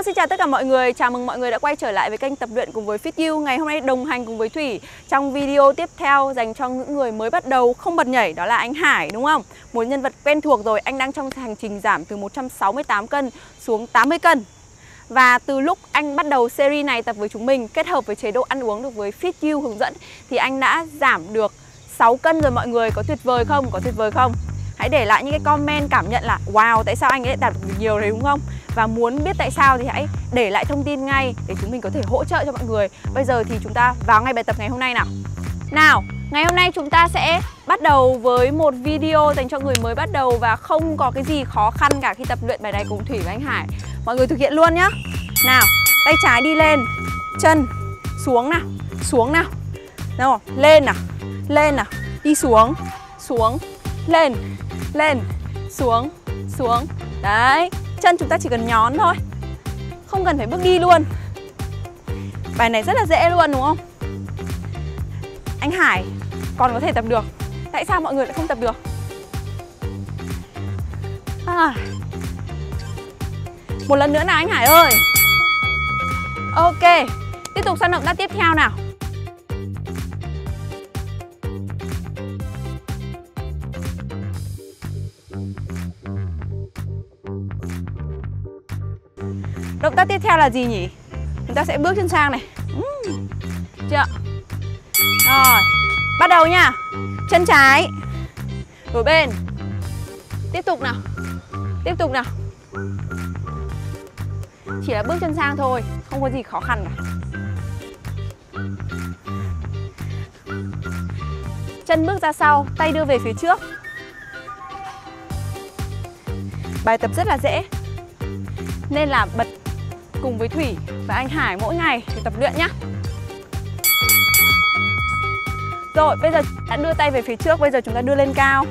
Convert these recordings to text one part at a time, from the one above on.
Hello, xin chào tất cả mọi người. Chào mừng mọi người đã quay trở lại với kênh tập luyện cùng với Fit You. Ngày hôm nay đồng hành cùng với Thủy trong video tiếp theo dành cho những người mới bắt đầu không bật nhảy đó là anh Hải đúng không? Một nhân vật quen thuộc rồi, anh đang trong hành trình giảm từ 168 cân xuống 80 cân. Và từ lúc anh bắt đầu series này tập với chúng mình kết hợp với chế độ ăn uống được với Fit You hướng dẫn thì anh đã giảm được 6 cân rồi mọi người. Có tuyệt vời không? Có tuyệt vời không? Hãy để lại những cái comment cảm nhận là Wow, tại sao anh ấy đạt được nhiều đấy đúng không? Và muốn biết tại sao thì hãy để lại thông tin ngay Để chúng mình có thể hỗ trợ cho mọi người. Bây giờ thì chúng ta vào ngay bài tập ngày hôm nay nào. Nào, ngày hôm nay chúng ta sẽ bắt đầu với một video dành cho người mới bắt đầu Và không có cái gì khó khăn cả khi tập luyện bài này cùng Thủy và anh Hải. Mọi người thực hiện luôn nhá. Nào, tay trái đi lên Chân xuống nào Xuống nào. Nào, lên nào Lên nào Đi xuống Xuống Lên lên, xuống xuống. Đấy, chân chúng ta chỉ cần nhón thôi. Không cần phải bước đi luôn. Bài này rất là dễ luôn, đúng không? Anh Hải, còn có thể tập được. Tại sao mọi người lại không tập được? À. một lần nữa nào anh Hải ơi. Ok, tiếp tục sang động tác tiếp theo nào. Động tác tiếp theo là gì nhỉ? Chúng ta sẽ bước chân sang này. Uhm. Chưa? Rồi Bắt đầu nha. Chân trái Đổi bên. Tiếp tục nào. Tiếp tục nào. Chỉ là bước chân sang thôi Không có gì khó khăn cả. Chân bước ra sau Tay đưa về phía trước. Bài tập rất là dễ. Nên là bật cùng với Thủy và anh Hải mỗi ngày để tập luyện nhé. Rồi, bây giờ đã đưa tay về phía trước, bây giờ chúng ta đưa lên cao.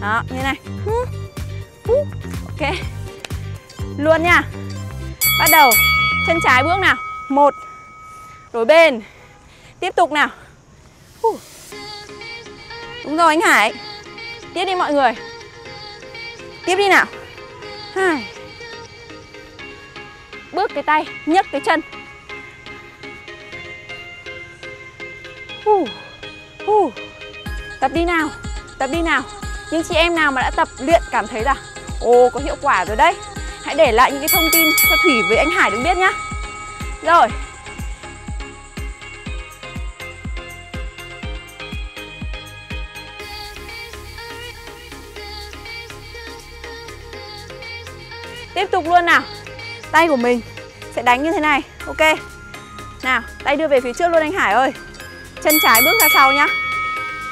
Đó, như này. Ok. Luôn nha. Bắt đầu. Chân trái bước nào. Một. Đổi bên. Tiếp tục nào. Đúng rồi anh Hải. Tiếp đi mọi người. Tiếp đi nào. Hai. Bước cái tay, nhấc cái chân. Uh. Uh. Tập đi nào Tập đi nào. Những chị em nào mà đã tập luyện cảm thấy là Ồ có hiệu quả rồi đấy. Hãy để lại những cái thông tin cho Thủy với anh Hải được biết nhá. Rồi. Tiếp tục luôn nào. Tay của mình sẽ đánh như thế này. Ok. Nào, tay đưa về phía trước luôn anh Hải ơi. Chân trái bước ra sau nhá.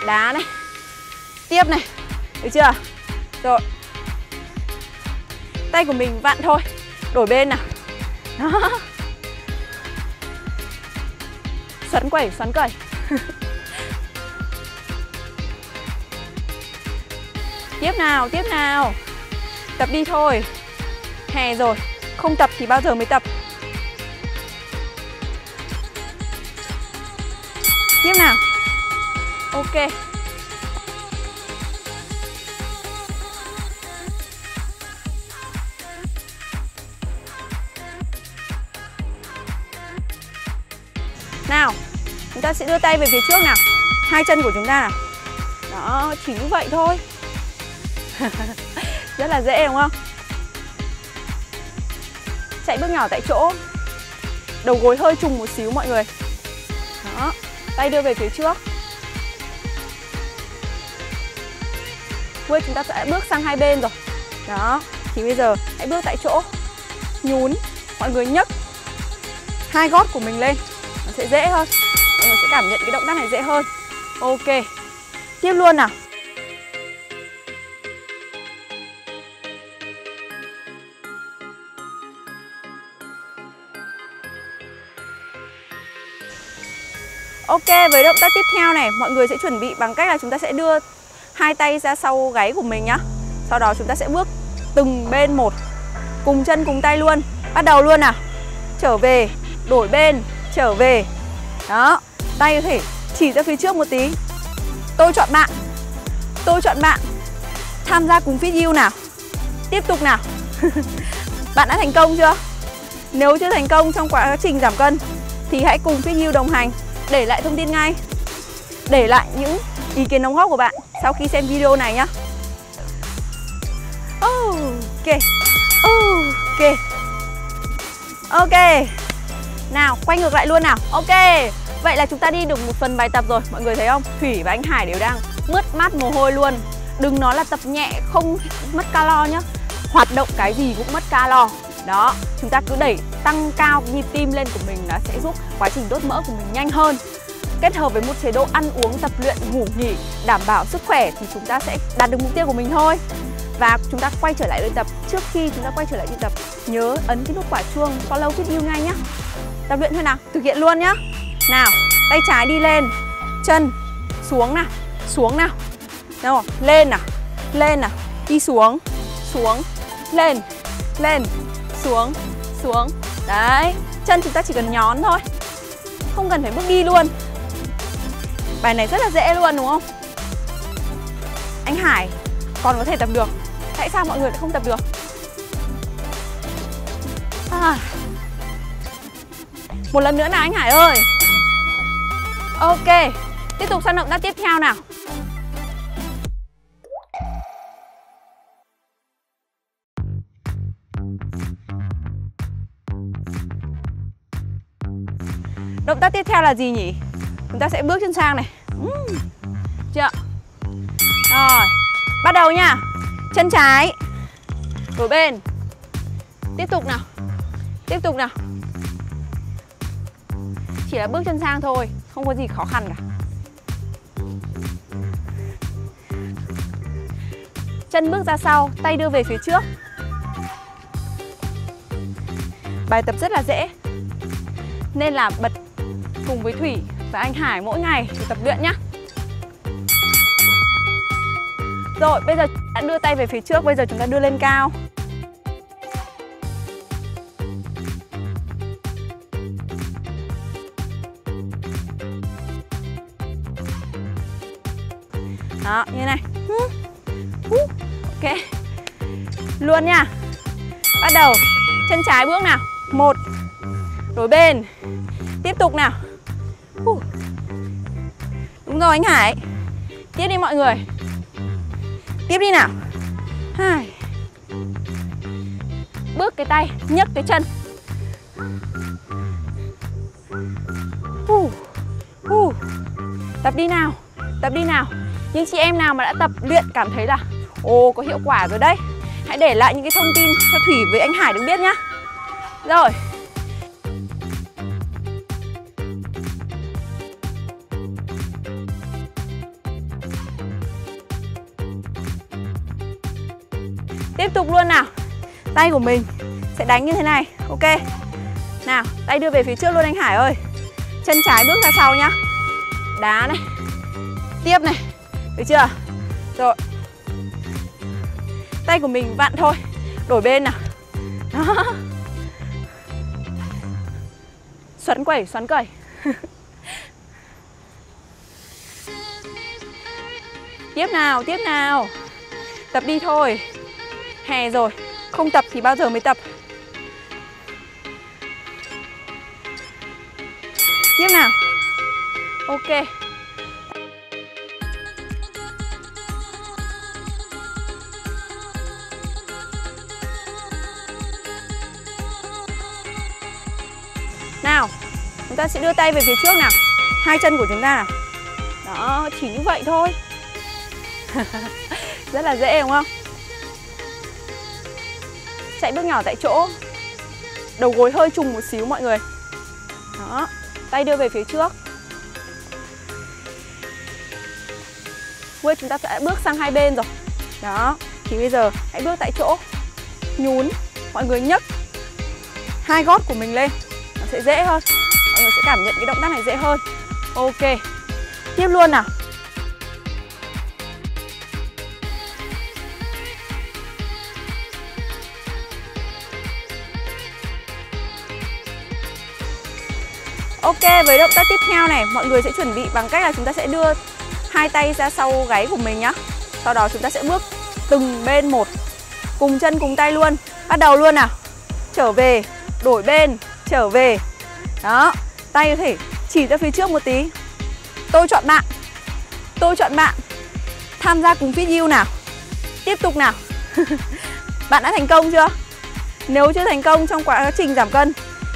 Đá này. Tiếp này. Được chưa? Rồi. Tay của mình vặn thôi. Đổi bên nào. Đó. Xoắn quẩy xoắn quẩy. Tiếp nào tiếp nào. Tập đi thôi hè rồi Không tập thì bao giờ mới tập? Tiếp nào. Ok. Nào Chúng ta sẽ đưa tay về phía trước nào. Hai chân của chúng ta nào. Đó, chỉ như vậy thôi. Rất là dễ đúng không? Chạy bước nhỏ tại chỗ. Đầu gối hơi trùng một xíu mọi người. Đó, tay đưa về phía trước. Quên, chúng ta sẽ bước sang hai bên rồi. Đó, Thì bây giờ hãy bước tại chỗ. Nhún, Mọi người nhấc Hai gót của mình lên. Nó sẽ dễ hơn. Mọi người sẽ cảm nhận cái động tác này dễ hơn. Ok. Tiếp luôn nào. Ok, với động tác tiếp theo này, mọi người sẽ chuẩn bị bằng cách là chúng ta sẽ đưa hai tay ra sau gáy của mình nhá. Sau đó chúng ta sẽ bước từng bên một, cùng chân cùng tay luôn. Bắt đầu luôn nào. Trở về, đổi bên, trở về. Đó, tay có thể Chỉ ra phía trước một tí Tôi chọn bạn Tôi chọn bạn Tham gia cùng Fit You nào Tiếp tục nào Bạn đã thành công chưa? Nếu chưa thành công trong quá trình giảm cân Thì hãy cùng Fit You đồng hành để lại thông tin ngay. Để lại những ý kiến đóng góp của bạn Sau khi xem video này nhá. Ok. Ok. Ok. Nào, quay ngược lại luôn nào. Ok. Vậy là chúng ta đi được một phần bài tập rồi. Mọi người thấy không? Thủy và anh Hải đều đang mướt mát mồ hôi luôn. Đừng nói là tập nhẹ, không mất calo nhá. Hoạt động cái gì cũng mất calo. Đó, Chúng ta cứ đẩy tăng cao nhịp tim lên của mình Nó sẽ giúp quá trình đốt mỡ của mình nhanh hơn. Kết hợp với một chế độ ăn uống, tập luyện, ngủ nghỉ, đảm bảo sức khỏe thì chúng ta sẽ đạt được mục tiêu của mình thôi. Và chúng ta quay trở lại luyện tập. Trước khi chúng ta quay trở lại luyện tập, nhớ ấn cái nút quả chuông, follow video ngay nhá. Tập luyện thôi nào, thực hiện luôn nhá. Nào, tay trái đi lên, chân xuống nào xuống nào. Nào, lên nào lên nào, đi xuống xuống, lên lên xuống xuống. Đấy, chân chúng ta chỉ cần nhón thôi. Không cần phải bước đi luôn. Bài này rất là dễ luôn, đúng không? Anh Hải còn có thể tập được. Tại sao mọi người lại không tập được? À. Một lần nữa nào, anh Hải ơi. Ok, Tiếp tục sang động tác tiếp theo nào. Động tác tiếp theo là gì nhỉ? Chúng ta sẽ bước chân sang này. Uhm. Chưa? Rồi Bắt đầu nha. Chân trái Đổi bên. Tiếp tục nào. Tiếp tục nào. Chỉ là bước chân sang thôi Không có gì khó khăn cả. Chân bước ra sau Tay đưa về phía trước. Bài tập rất là dễ. Nên là bật cùng với Thủy và anh Hải mỗi ngày để tập luyện nhé Rồi bây giờ đã đưa tay về phía trước Bây giờ chúng ta đưa lên cao. Đó, như này. Ok. Luôn nha. Bắt đầu. Chân trái bước nào. Một. Đổi bên. Tiếp tục nào. Đúng rồi anh Hải. Tiếp đi mọi người. Tiếp đi nào. Hai. Bước cái tay, nhấc cái chân. Uh, uh. Tập đi nào Tập đi nào. Những chị em nào mà đã tập luyện cảm thấy là Ồ có hiệu quả rồi đấy. Hãy để lại những cái thông tin cho Thủy với anh Hải được biết nhá. Rồi. Tục luôn nào. Tay của mình sẽ đánh như thế này, Ok. Nào, tay đưa về phía trước luôn anh Hải ơi. Chân trái bước ra sau nhá. Đá này. Tiếp này. Được chưa? Rồi. Tay của mình vặn thôi. Đổi bên nào. Đó. Xoắn quẩy xoắn quẩy Tiếp nào tiếp nào. Tập đi thôi hè rồi. Không tập thì bao giờ mới tập? Tiếp nào. Ok. Nào Chúng ta sẽ đưa tay về phía trước nào. Hai chân của chúng ta nào. Đó, chỉ như vậy thôi. Rất là dễ đúng không? Chạy bước nhỏ tại chỗ. Đầu gối hơi trùng một xíu mọi người. Đó, tay đưa về phía trước. Quên, chúng ta sẽ bước sang hai bên rồi. Đó, Thì bây giờ hãy bước tại chỗ. Nhún, Mọi người nhấc Hai gót của mình lên. Nó sẽ dễ hơn. Mọi người sẽ cảm nhận cái động tác này dễ hơn. Ok. Tiếp luôn nào Ok, với động tác tiếp theo này, mọi người sẽ chuẩn bị bằng cách là chúng ta sẽ đưa hai tay ra sau gáy của mình nhá. Sau đó chúng ta sẽ bước từng bên một, cùng chân cùng tay luôn. Bắt đầu luôn nào. Trở về, đổi bên, trở về. Đó, tay có thể chỉ ra phía trước một tí. Tôi chọn bạn. Tôi chọn bạn. Tham gia cùng Fit You nào. Tiếp tục nào. bạn đã thành công chưa? Nếu chưa thành công trong quá trình giảm cân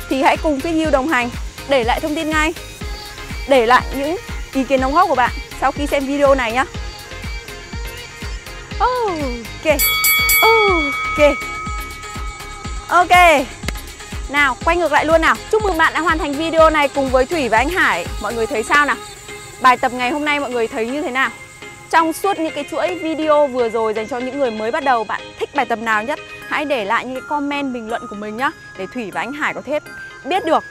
thì hãy cùng Fit You đồng hành để lại thông tin ngay. Để lại những ý kiến đóng góp của bạn sau khi xem video này nhé ok. Ok. Ok. Nào quay ngược lại luôn nào. Chúc mừng bạn đã hoàn thành video này cùng với thủy và anh hải. Mọi người thấy sao nào? Bài tập ngày hôm nay mọi người thấy như thế nào? Trong suốt những cái chuỗi video vừa rồi dành cho những người mới bắt đầu bạn thích bài tập nào nhất? Hãy để lại những cái comment bình luận của mình nhé để thủy và anh hải có thể biết được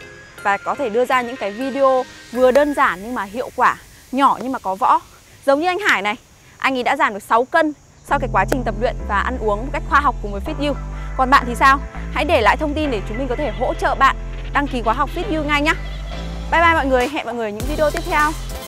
và có thể đưa ra những cái video vừa đơn giản nhưng mà hiệu quả, nhỏ nhưng mà có võ. Giống như anh Hải này, anh ấy đã giảm được 6 cân sau cái quá trình tập luyện và ăn uống một cách khoa học cùng với Fit You. Còn bạn thì sao? Hãy để lại thông tin để chúng mình có thể hỗ trợ bạn đăng ký khóa học Fit You ngay nhé. Bye bye mọi người, hẹn mọi người ở những video tiếp theo.